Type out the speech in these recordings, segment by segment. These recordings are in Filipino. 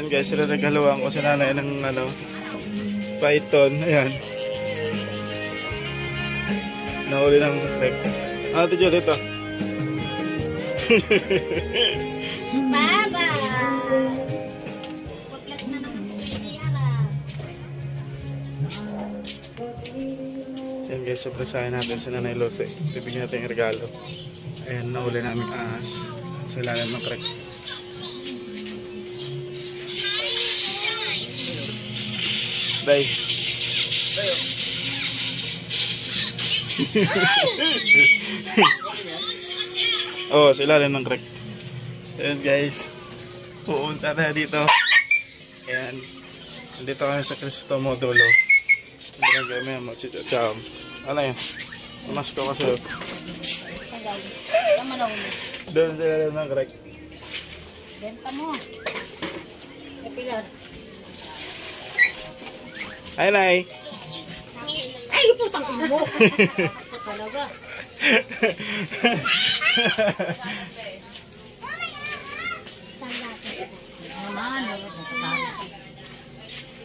Ayan guys, sila naghaluan ko sa nanay ng ano, python. Ayan. Nahuli namin sa trek. Ah, dyan, dito. Baba! Ayan guys, surpresahin natin sa nanay Lucy. Bibigyan natin yung regalo. Ayan, nahuli namin ahas. Sa ilalim ng trek. Day. oh, sa ilalim ng crack. Ayan guys. Pupunta tayo dito. Ayan. Nandito kami sa Cristo Modulo. Lang kami ang machichacham. Ano yun? Mas ko kasi. Na. Doon sa ilalim ng crack. Benta mo. Kapilar. Hi, Nay. Ay, putang ina mo. Talaga. Naman.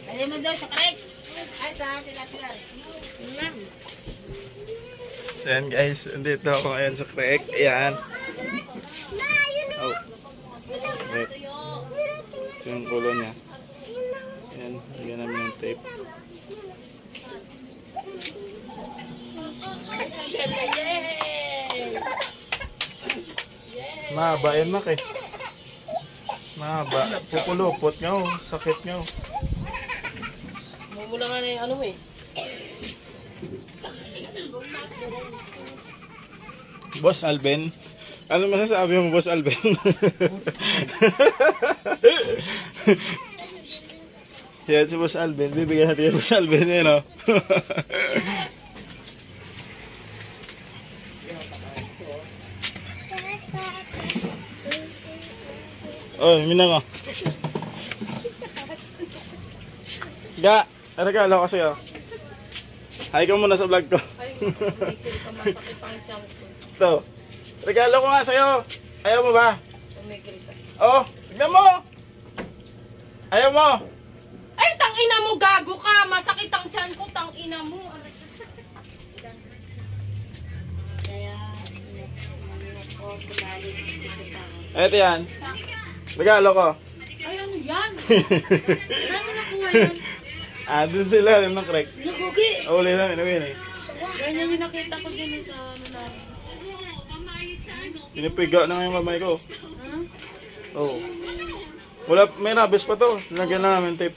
Dali mo daw sa crack. Ay, sa akin Pilar. So yan guys, nandito ako ngayon sa crack. Ayan. Oh. Ito yung kulo niya. Ayan, lagyan namin ng tape. Mahaba yan mak eh. Mahaba. Pupulupot nyo. Sakit nyo. Mumula nga na yung ano mo eh. Boss Alben. Ano masasabi mo, Boss Alben? Yan si Boss Alben. Bibigyan natin yung Boss Alben yun, no? oh, minang ko. Ga, regalo ko sa'yo. Hi ka muna sa vlog ko. Ay, Michael, ka masakit ang tiyan ko. Ito. Regalo ko nga sa'yo. Ayaw mo ba? Tumigil ka. Oh, tignan mo. Ayaw mo. Ay, tang ina mo, gago ka! Masakit ang tiyan ko, tang ina mo. Ito yan. Regalo ko. Ay, ano yan? Saan mo nakuha yan? Ah, dun sila rin ng crack. Nagugi! Uli namin, uwi na eh. Ganyan yung nakita ko din sa ano namin. Pinipiga na nga yung kamay ko. Ha? Oh. Wala, may rabis pa to. Lagyan na namin tape.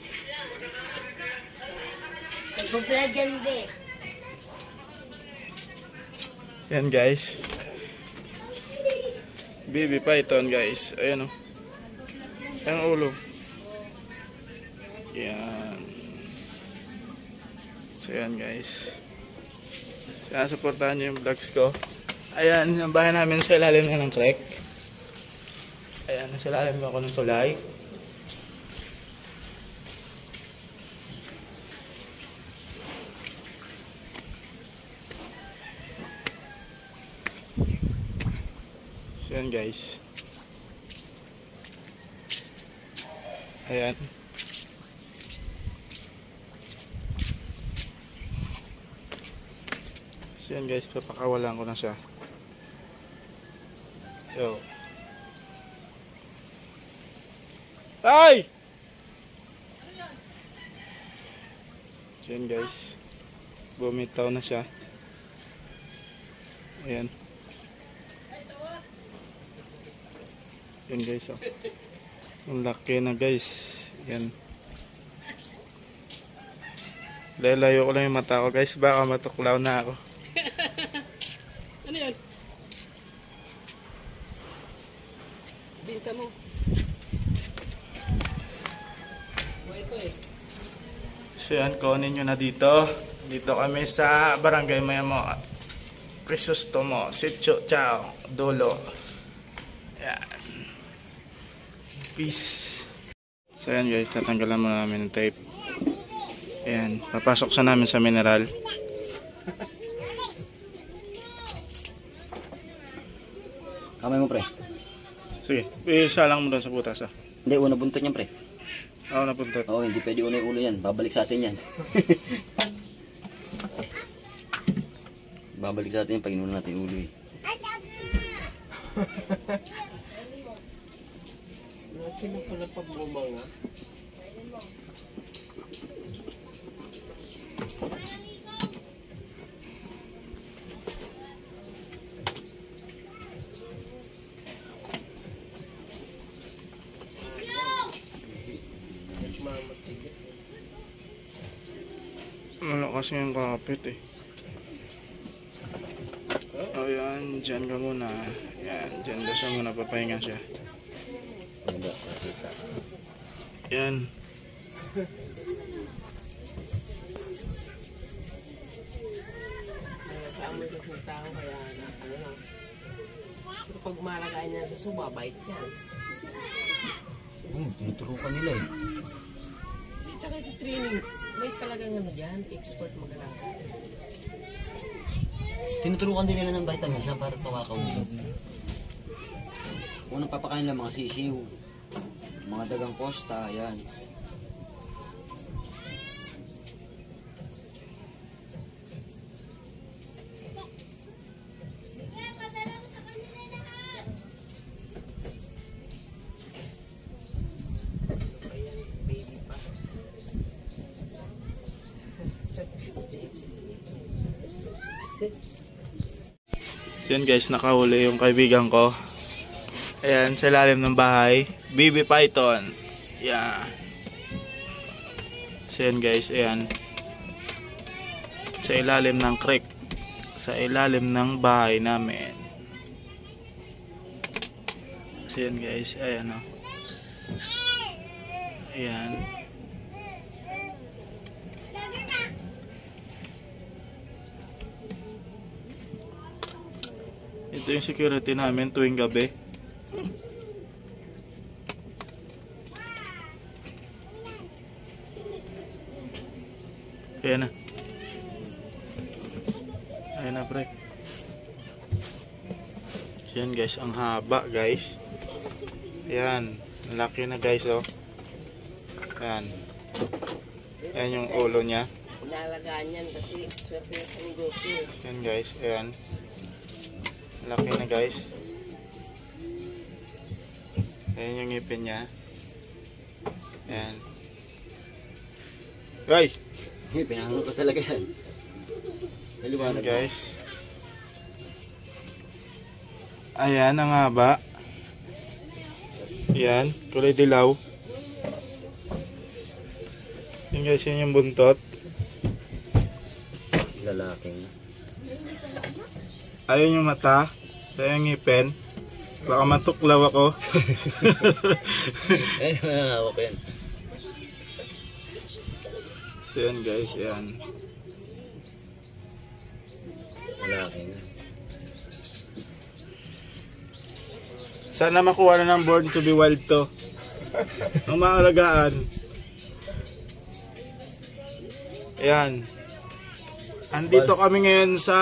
Nagbablad yan, be. Yan guys. Baby python guys. Ayan. Oh. Ang ulo. Yan. So yan guys. Kaya supportahan nyo yung vlogs ko. Ayan, yung bahay namin sa ilalim na ng trek. Ayan, nasa ilalim ako ng tulay. So yan guys. Ayan. So yan guys, papakawalan ko na siya. Yo. Ay! So yan guys. Bumitaw na siya. Ayan. Yan guys oh. Ang laki na guys. Yan. Lalayo ko lang yung mata ko guys. Baka matuklaw na ako. Ano yan? Binta mo. So yan, kunin nyo na dito. Dito kami sa Barangay Mayamo. Crisostomo, Sitio, Chao, Dulo. Yan. Peace. So yan guys, tatanggalan muna namin ng tape. Ayan, papasok sa namin sa mineral. Kamay mo pre. Sige, isa lang mo doon sa butas ah. Hindi, una buntot niyan pre. Ako napunta. Oo, hindi pwede unay ulo yan. Babalik sa atin yan. Babalik sa atin yan pag inuna natin yung ulo eh. Natin na pala pag bumanga. Mamatigit. Malakas yung kapit eh. Oh, yan. Diyan ka muna. Yan. Diyan ka siya muna. Papahinga siya. Ganda, nakita. Yan. Nagkaamoy tao kaya ano lang. Niya sa suba, bait yan. Hmm, tinuturukan nila eh. Tsaka ito training, may talagang ano dyan, expert mag-alaga. Tinuturukan din nila ng vitamin siya para tumakawin. Unang papakain lang mga sisiw. Mga dagang costa, yan. Ayan. Yan guys, nakahuli yung kaibigan ko. Ayan, sa ilalim ng bahay. Baby Python. Yan. So yan guys, ayan. Sa ilalim ng creek. Sa ilalim ng bahay namin. So yan guys, ayan o. Ayan. Ito yung security namin tuwing gabi. Ayan na. Ayan na pre. Yan guys, ang haba guys. Ayan, laki na guys oh. Ayan. Ayan yung ulo niya. Inalagaan yan kasi swerte yan sa negosyo. Yan guys, ayan. Laki na guys. Ayan yung ngipin niya. Ayan. Guys! Eh, pinangalan ko talaga yan. Ayan Naliwanag guys. Ayan ang haba. Ayan, kulay dilaw. Yan guys, yun yung buntot. Lalaking. Ayun yung mata. Ayun yung ngipin. Baka matuklaw ako. Eh, hawak ko yan. So yan guys, ayan. Lalaking. Sana makuha na ng Born to be Wild to. Ang maalagaan. Ayan. Andito kami ngayon sa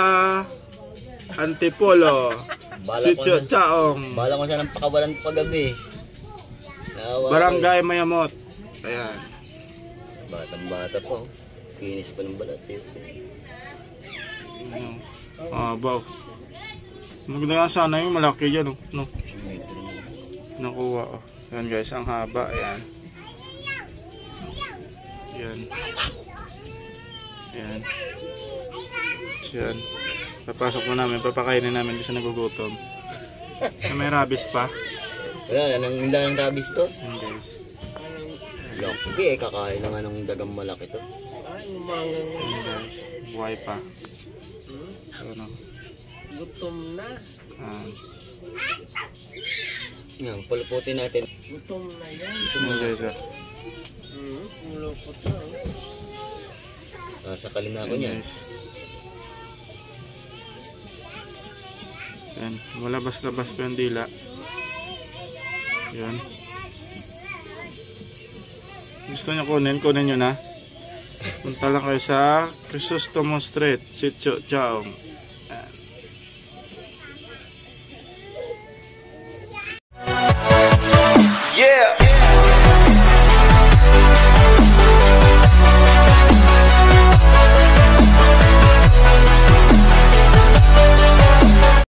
Antipolo. Bala Sitio na. Chaong. Bala ko siya ng pakawalan paggabi. Naawa ko Barangay Mayamot. Ayan. Batang bata po. Kinis pa ng balat eh. Ano. Ah, baw. Maganda nga sana yung malaki dyan. Oh. No. Nakuha. Oh. Ayan guys, ang haba. Ayan. Ayan. Ayan. Ayan. Papasok mo namin, papakainin namin kasi nagugutom. Na may rabies pa. Wala, nang hindi ng rabis to. Guys. Hindi eh, kakain na nga ng dagang malaki to. Umangang Ayan guys. Buhay pa. Ano. gutom na. Ayan. Yan, puluputin natin. Gutom na yan. Ayan guys. ah. Hmm, mulupot na. oh. Sasakalin na ako Ayan niyan. guys. Ayan. Malabas-labas pa yung dila. Ayan. Gusto nyo kunin, kunin nyo na. Punta lang kayo sa Crisostomo Street, Sitio Chaong.